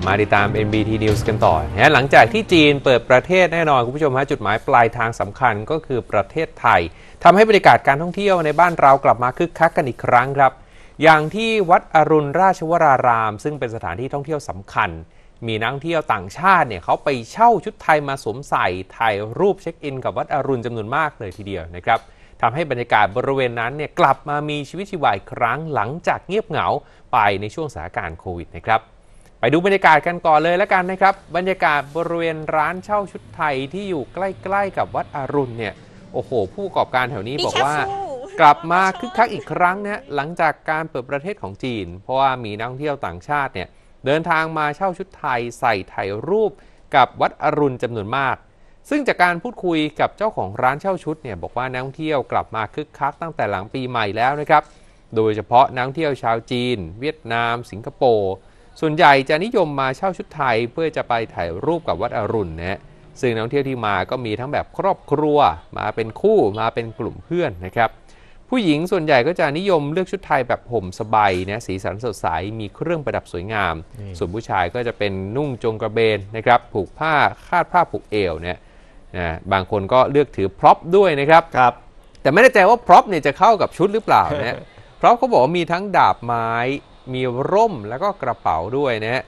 บมาติดตาม MBT News กันต่อนะหลังจากที่จีนเปิดประเทศแน่นอนคุณผู้ชมฮะจุดหมายปลายทางสำคัญก็คือประเทศไทยทำให้บรรยากาศการท่องเที่ยวในบ้านเรากลับมาคึกคักกันอีกครั้งครับ อย่างที่วัดอรุณราชวราราม ซึ่งเป็นสถานที่ท่องเที่ยวสำคัญ มีนักท่องเที่ยวต่างชาติเนี่ยเขาไปเช่าชุดไทยมาสวมใส่ถ่ายรูปเช็คอิน กับวัดอรุณจำนวนมากเลยทีเดียวนะครับทำให้บรรยากาศบริเวณนั้นเนี่ยกลับมามีชีวิตชีวาอีกครั้งหลังจากเงียบเหงาไปในช่วงสถานการณ์โควิดนะครับ ไปดูบรรยากาศกันก่อนเลยแล้วกันนะครับ บรรยากาศบริเวณร้านเช่าชุดไทยที่อยู่ใกล้ ๆ กับวัดอรุณเนี่ยโอ้โห ผู้ประกอบการแถวนี้บอกว่า กลับมาคึกคักอีกครั้งนะหลังจากการเปิดประเทศของจีน เพราะว่ามีนักท่องเที่ยวต่างชาติเนี่ยเดินทางมาเช่าชุดไทยใส่ถ่ายรูปกับวัดอรุณจำนวนมาก ซึ่งจากการพูดคุยกับเจ้าของร้านเช่าชุดเนี่ยบอกว่านักท่องเที่ยวกลับมาคึกคักตั้งแต่หลังปีใหม่แล้วนะครับโดยเฉพาะนักท่องเที่ยวชาวจีน เวียดนาม สิงคโปร์ ส่วนใหญ่จะนิยมมาเช่าชุดไทยเพื่อจะไปถ่ายรูปกับวัดอรุณนะฮะซึ่งนักท่องเที่ยวที่มาก็มีทั้งแบบครอบครัว มาเป็นคู่มาเป็นกลุ่มเพื่อนนะครับผู้หญิงส่วนใหญ่ก็จะนิยมเลือกชุดไทยแบบห่มสบายนะสีสันสดใสมีเครื่องประดับสวยงาม ส่วนผู้ชายก็จะเป็นนุ่งจงกระเบนนะครับผูกผ้าคาดผ้าผูกเอวเนี่ยนะบางคนก็เลือกถือพร็อพด้วยนะครับครับแต่ไม่แน่ใจว่า prop เนี่ยจะเข้ากับชุดหรือเปล่านะฮะ prop เขาบอกว่ามีทั้งดาบไม้ มีร่มแล้วก็กระเป๋าด้วยนะฮะ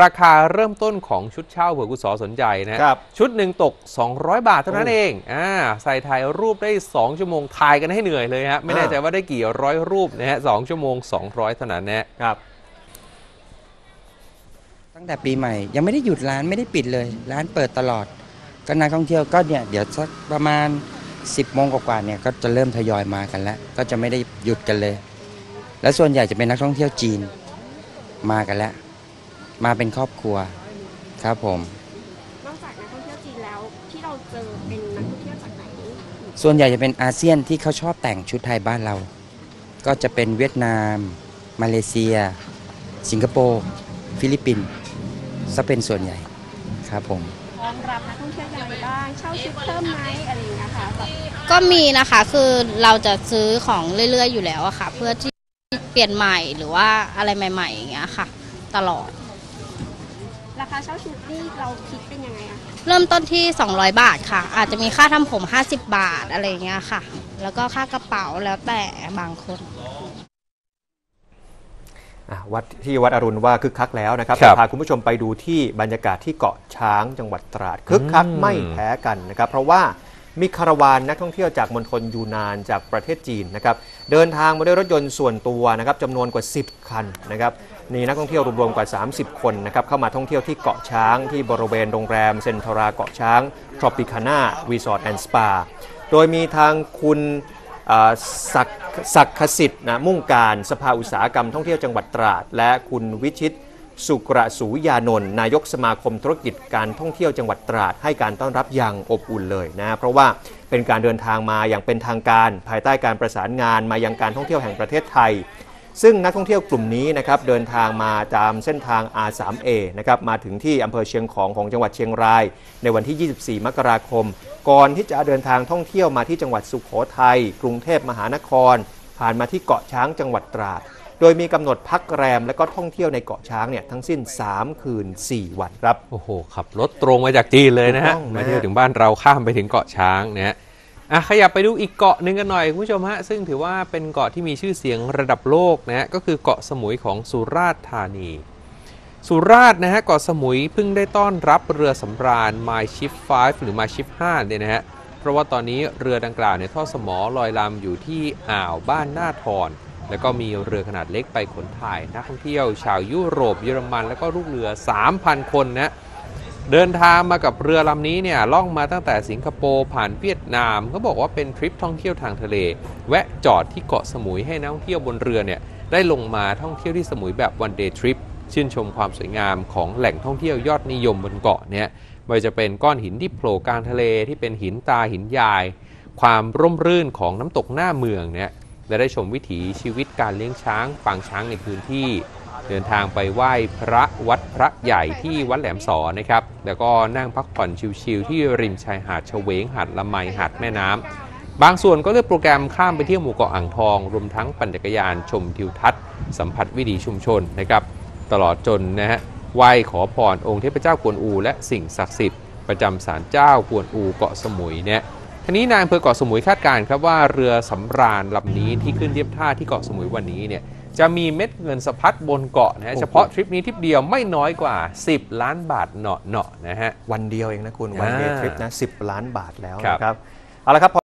ราคาเริ่มต้นของชุดเช่าเผื่อคุณผู้ชมสนใจนะฮะครับ ชุดหนึ่งตก 200 บาทเท่านั้นเองอ่าใส่ถ่ายรูปได้ 2 ชั่วโมงถ่ายกันให้เหนื่อยเลยฮะไม่แน่ใจว่าได้กี่ร้อยรูปนะฮะสองชั่วโมง 200เท่านั้นนะฮะครับตั้งแต่ปีใหม่ยังไม่ได้หยุดร้านไม่ได้ปิดเลย ร้านเปิดตลอด ก็นักท่องเที่ยวก็เนี่ยเดี๋ยวสักประมาณ 10โมงกว่าๆเนี่ยก็จะเริ่มทยอยมากันแล้ว ก็จะไม่ได้หยุดกันเลย และส่วนใหญ่จะเป็นนักท่องเที่ยวจีนมากันแล้ว มาเป็นครอบครัวครับผม นอกจากนักท่องเที่ยวจีนแล้วที่เราเจอเป็นนักท่องเที่ยวจากไหนส่วนใหญ่จะเป็นอาเซียนที่เขาชอบแต่งชุดไทยบ้านเรา ก็จะเป็นเวียดนาม มาเลเซีย สิงคโปร์ฟิลิปปินส์ซะเป็นส่วนใหญ่ครับผมพร้อมรับนักท่องเที่ยวยังไงบ้างเช่าชุดเพิ่มไหมอะไรอย่างเงี้ยค่ะแบบก็มีนะคะคือเราจะซื้อของเรื่อยๆอยู่แล้วอะค่ะ เพื่อที่ เปลี่ยนใหม่หรือว่าอะไรใหม่ๆอย่างเงี้ยค่ะ ตลอด ราคาเช่าชุดนี่เราคิดเป็นยังไงอะเริ่มต้นที่ 200 บาทค่ะ อาจจะมีค่าทำผม 50 บาทอะไรอย่างเงี้ยค่ะ แล้วก็ค่ากระเป๋าแล้วแต่บางคน อะวัดที่วัดอรุณว่าคึกคักแล้วนะครับครับจะพาคุณผู้ชมไปดูที่บรรยากาศที่เกาะช้างจังหวัดตราดคึกคักอืม ไม่แพ้กันนะครับ เพราะว่า มีคาราวานนักท่องเที่ยวจากมณฑลยูนานจากประเทศจีนนะครับเดินทางมาด้วยรถยนต์ส่วนตัวนะครับจำนวนกว่า 10 คันนะครับมีนักท่องเที่ยวรวมๆกว่า 30 คนนะครับเข้ามาท่องเที่ยวที่เกาะช้างที่บริเวณโรงแรมเซนทราเกาะช้าง Tropicana Resort and Spa โดยมีทางคุณศักศักดิ์สิทธิ์นะมุ่งการสภาอุตสาหกรรมท่องเที่ยวจังหวัดตราด และคุณวิชิต สุกระสูยานนท์นายกสมาคมธุรกิจการท่องเที่ยวจังหวัดตราด ให้การต้อนรับอย่างอบอุ่นเลยนะเพราะว่าเป็นการเดินทางมาอย่างเป็นทางการ ภายใต้การประสานงานมายังการท่องเที่ยวแห่งประเทศไทย ซึ่งนักท่องเที่ยวกลุ่มนี้นะครับเดินทางมาตามเส้นทาง R3A นะครับมาถึงที่อำเภอเชียงของของจังหวัดเชียงราย ในวันที่ 24 มกราคม ก่อนที่จะเดินทางท่องเที่ยวมาที่จังหวัดสุขโขทัยกรุงเทพมหานคร ผ่านมาที่เกาะช้างจังหวัดตราด โดยมีกำหนดพักแรมและก็ท่องเที่ยวในเกาะช้างเนี่ยทั้งสิ้น 3 คืน 4 วันครับ โอ้โห ขับรถตรงมาจากจีนเลยนะฮะถูกต้องนะมาเที่ยวถึงบ้านเราข้ามไปถึงเกาะช้างนะฮะอะขยับไปดูอีกเกาะหนึ่งกันหน่อยคุณผู้ชมฮะซึ่งถือว่าเป็นเกาะที่มีชื่อเสียงระดับโลกนะฮะก็คือเกาะสมุยของสุราษฎร์ธานี สุราษฎร์นะฮะเกาะสมุยเพิ่งได้ต้อนรับเรือสำราญ My Ship 5 หรือ My Ship 5เนี่ยนะฮะเพราะว่าตอนนี้เรือดังกล่าวเนี่ยทอดสมอลอยลำอยู่ที่อ่าวบ้านหน้าทอน แล้วก็มีเรือขนาดเล็กไปขนถ่ายนักท่องเที่ยวชาวยุโรปเยอรมันแล้วก็ลูกเรือ 3,000 คนนะเดินทางมากับเรือลำนี้เนี่ยล่องมาตั้งแต่สิงคโปร์ผ่านเวียดนามเขาบอกว่าเป็นทริปท่องเที่ยวทางทะเล แวะจอดที่เกาะสมุยให้นักท่องเที่ยวบนเรือเนี่ยได้ลงมาท่องเที่ยวที่สมุยแบบวันเดย์ทริปชื่นชมความสวยงามของแหล่งท่องเที่ยวยอดนิยมบนเกาะเนี่ยไม่ว่าจะเป็นก้อนหินที่โผล่กลางทะเลที่เป็นหินตาหินยาย ความร่มรื่นของน้ำตกหน้าเมืองเนี่ย และได้ชมวิถีชีวิตการเลี้ยงช้างปางช้างในพื้นที่ เดินทางไปไหว้พระวัดพระใหญ่ที่วัดแหลมสอนะครับ แล้วก็นั่งพักผ่อนชิลๆที่ริมชายหาดเฉวงหาดละไมหาดแม่น้ำบางส่วนก็เลือกโปรแกรมข้ามไปเที่ยวหมู่เกาะอ่างทอง รวมทั้งปั่นจักรยานชมทิวทัศน์ สัมผัสวิถีชุมชนนะครับ ตลอดจนนะฮะไหว้ขอพรองค์เทพเจ้ากวนอู และสิ่งศักดิ์สิทธิ์ประจำศาลเจ้ากวนอูเกาะสมุยเนี่ย ทีนี้นายอำเภอเกาะสมุยคาดการณ์ครับว่าเรือสำราญลำนี้ที่ขึ้นเทียบท่าที่เกาะสมุยวันนี้เนี่ยจะมีเม็ดเงินสะพัดบนเกาะนะฮะโอ้โห เฉพาะทริปนี้ทริปเดียวไม่น้อยกว่า 10 ล้านบาทเนาะๆนะฮะ วันเดียวเองนะคุณ วันเดย์อ่าทริปนะ 10 ล้านบาทแล้วครับ นะครับ เอาละครับ